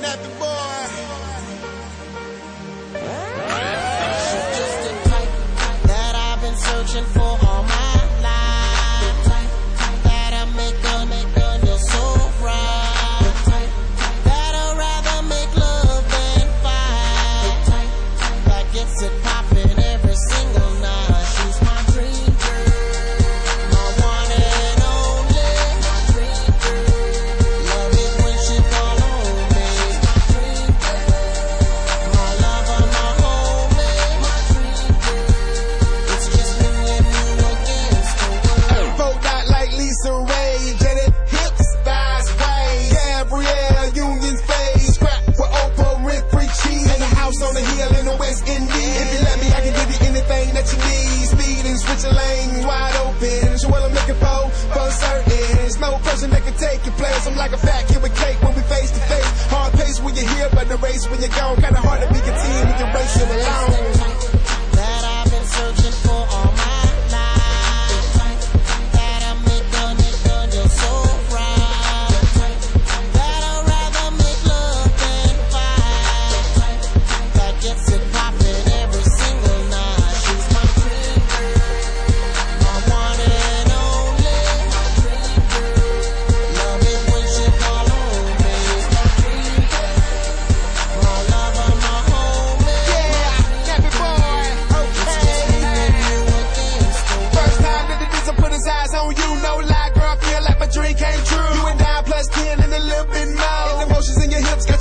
nothing more.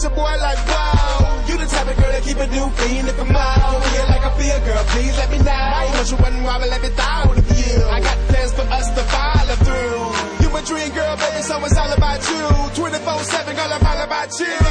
a boy like wow. You the type of girl that keep a new fiend if I'm out. Feel like I feel, girl, please let me know. I want you one wobble every thought of you. I got plans for us to follow through. You my dream girl, baby, so it's all about you. 24-7, girl, I'm all about you.